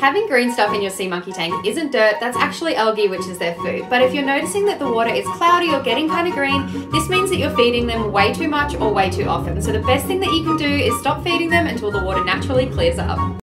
Having green stuff in your sea monkey tank isn't dirt, that's actually algae which is their food. But if you're noticing that the water is cloudy or getting kind of green, this means that you're feeding them way too much or way too often. So the best thing that you can do is stop feeding them until the water naturally clears up.